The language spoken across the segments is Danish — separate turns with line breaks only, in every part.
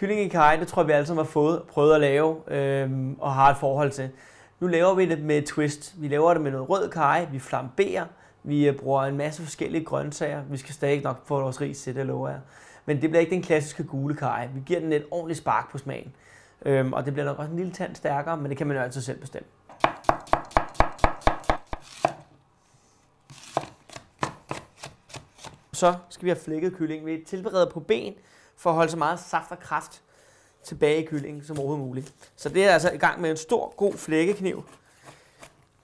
Kylling i kaj, det tror jeg, vi alle sammen har fået, prøvet at lave øh, og har et forhold til. Nu laver vi det med et twist. Vi laver det med noget rød kaj, vi flamberer, vi øh, bruger en masse forskellige grøntsager. Vi skal stadig nok få vores ris til det, lover jeg. Men det bliver ikke den klassiske gule kaj. Vi giver den et ordentligt spark på smagen. Øhm, og det bliver nok også en lille tand stærkere, men det kan man jo altid selv bestemme. Så skal vi have flækket kylling. Vi tilbereder på ben for at holde så meget saft og kraft tilbage i kyllingen som overhovedet muligt. Så det er altså i gang med en stor, god flækkekniv,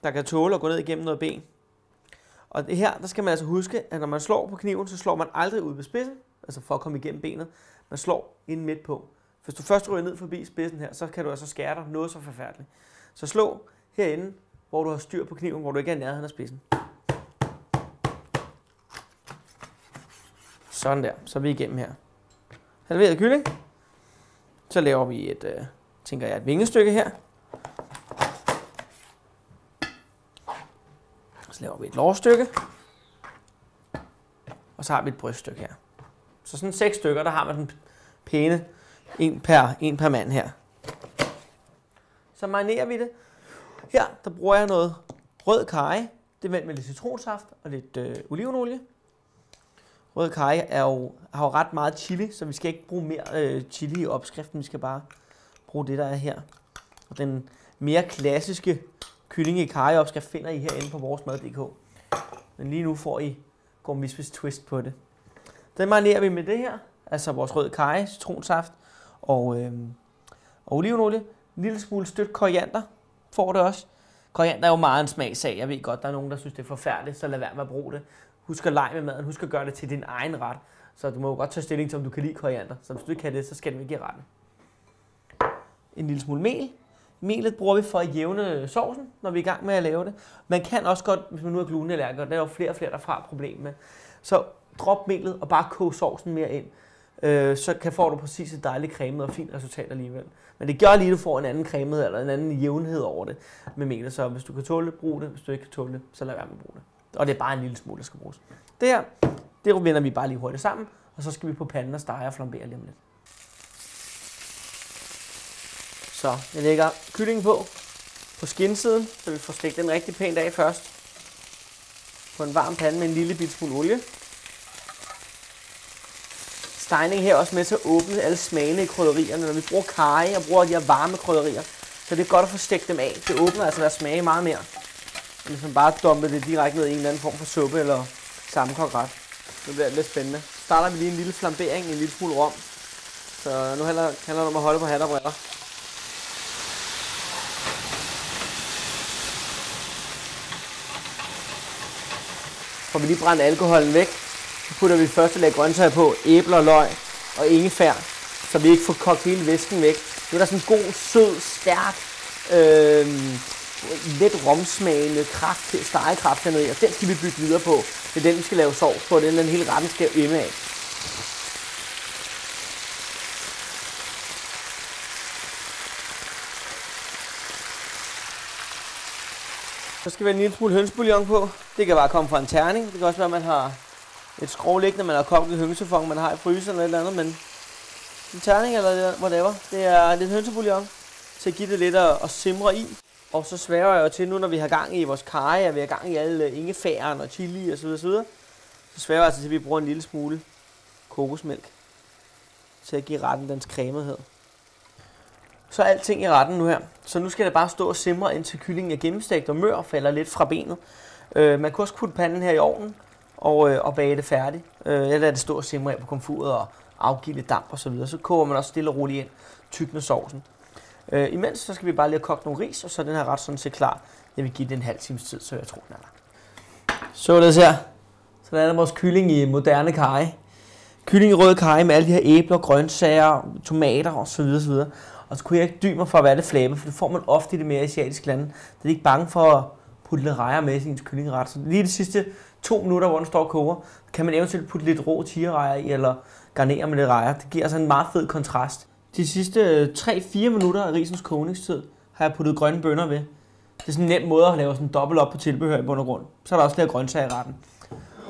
der kan tåle at gå ned igennem noget ben. Og det her, der skal man altså huske, at når man slår på kniven, så slår man aldrig ud ved spidsen, altså for at komme igennem benet. Man slår ind midt på. Hvis du først ryger ned forbi spidsen her, så kan du altså skære dig noget så forfærdeligt. Så slå herinde, hvor du har styr på kniven, hvor du ikke er nærheden af spidsen. Sådan der, så er vi igennem her. Halveret kylling. Så laver vi et, øh, tænker jeg, et vingestykke her. Så laver vi et lårstykke. Og så har vi et bryststykke her. Så sådan seks stykker, der har man den pæne en per, en per mand her. Så marinerer vi det. Her, der bruger jeg noget rød karry. Det er vendt med lidt citronsaft og lidt øh, olivenolie. Rød karry er jo, har jo ret meget chili, så vi skal ikke bruge mere øh, chili i opskriften. Vi skal bare bruge det, der er her. Og den mere klassiske kylling i karry opskrift finder I herinde på voresmad.dk. Men lige nu får I gourmetspis twist på det. Den marinerer vi med det her, altså vores rød karry, citronsaft og, øh, og olivenolie. En lille smule stødt koriander får det også. Koriander er jo meget en smagsag. Jeg ved godt, der er nogen, der synes, det er forfærdeligt, så lad være med at bruge det. Husk at lege med maden. Husk at gøre det til din egen ret. Så du må jo godt tage stilling til, om du kan lide koriander. Så hvis du ikke kan det, så skal du ikke i retten. En lille smule mel. Melet bruger vi for at jævne sovsen, når vi er i gang med at lave det. Man kan også godt, hvis man nu er glutenallergiker, der er jo flere og flere, der har problemer med. Så drop melet og bare kog sovsen mere ind. Øh, så kan får du præcis et dejligt cremet og fint resultat alligevel. Men det gør lige, at du får en anden cremet eller en anden jævnhed over det med melet. Så hvis du kan tåle det, brug det. Hvis du ikke kan tåle det, så lad være med at bruge det. Og det er bare en lille smule, der skal bruges. Det her, det vender vi bare lige hurtigt sammen. Og så skal vi på panden og stege og flambere lige om lidt. Så jeg lægger kyllingen på, på skinsiden, så vi får stegt den rigtig pænt af først. På en varm pande med en lille bit smule olie. Stegning her er også med til at åbne alle smagene i krydderierne. Når vi bruger karry og bruger de her varme krydderier, så det er godt at få stegt dem af. Det åbner altså deres smage meget mere. End hvis bare dumpe det direkte ned i en eller anden form for suppe eller sammenkogt ret. Det bliver lidt spændende. Så starter vi lige en lille flambering, i en lille smule rom. Så nu handler, handler det om at holde på hat og briller. får vi lige brændt alkoholen væk. Så putter vi første lag grøntsager på, æbler, løg og ingefær, så vi ikke får kogt hele væsken væk. Nu er der sådan en god, sød, stærk, øh, let romsmagende kraft, stegekraft hernede og den skal vi bygge videre på. Det er den, vi skal lave sovs på, den, den hele retten skal ømme af. Så skal vi have en lille smule hønsbouillon på. Det kan bare komme fra en terning. Det kan også være, at man har et skrog liggende, man har kogt et hønsefong, man har i fryseren eller et eller andet, men en terning eller whatever. Det er lidt hønsebouillon til at give det lidt at, at simre i. Og så sværer jeg jo til nu, når vi har gang i vores karry, og vi har gang i alle ingefæren og chili og så videre, så, videre, så sværer jeg altså til, at vi bruger en lille smule kokosmælk til at give retten dens cremethed. Så er alting i retten nu her. Så nu skal det bare stå og simre, indtil kyllingen er gennemstegt og mør og falder lidt fra benet. Øh, man kan også putte panden her i ovnen og, øh, og bage det færdigt. Øh, jeg lader det stå og simre her på komfuret og afgive lidt damp og så videre. Så koger man også stille og roligt ind, tykner sovsen. Øh, imens så skal vi bare lige have kogt nogle ris, og så er den her ret sådan set klar. Jeg vil give den en halv times tid, så jeg tror, den er der. Således her. Så der er vores kylling i moderne karry. Kylling i rød karry med alle de her æbler, grøntsager, tomater osv. osv. Og så kunne jeg ikke dybe mig for at være det flabe, for det får man ofte i det mere asiatiske lande. Det er ikke bange for at putte lidt rejer med i sin kyllingeret. Så lige de sidste to minutter, hvor den står og koger, kan man eventuelt putte lidt rå tigerrejer i, eller garnere med lidt rejer. Det giver altså en meget fed kontrast. De sidste øh, 3-4 minutter af risens kogningstid har jeg puttet grønne bønner ved. Det er sådan en nem måde at lave sådan dobbelt op på tilbehør i bund og grund. Så er der også lidt grøntsager i retten.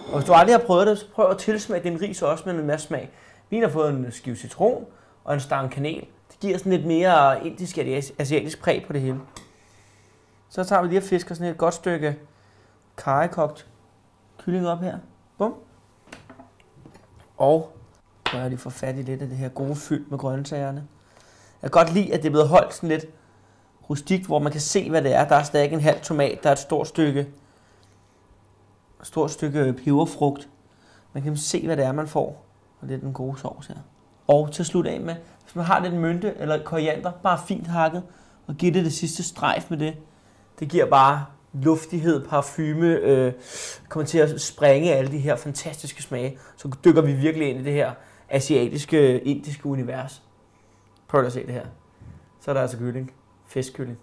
Og hvis du aldrig har prøvet det, så prøv at tilsmage din ris også med en masse smag. Vi har fået en skive citron, og en stang kanel. Det giver sådan lidt mere indisk eller asiatisk præg på det hele. Så tager vi lige og fisker sådan et godt stykke karikogt kylling op her. Bum. Og prøver jeg lige få fat i lidt af det her gode fyld med grøntsagerne. Jeg kan godt lide, at det er blevet holdt sådan lidt rustikt, hvor man kan se, hvad det er. Der er stadig en halv tomat, der er et stort stykke, et stort stykke peberfrugt. Man kan se, hvad det er, man får. Og det er den gode sovs her. Og til slut af med, hvis man har lidt mynte eller koriander, bare fint hakket, og giver det det sidste strejf med det. Det giver bare luftighed, parfume, øh, kommer til at sprænge alle de her fantastiske smage. Så dykker vi virkelig ind i det her asiatiske, indiske univers. Prøv at se det her. Så er der altså kylling. Fiskkylling.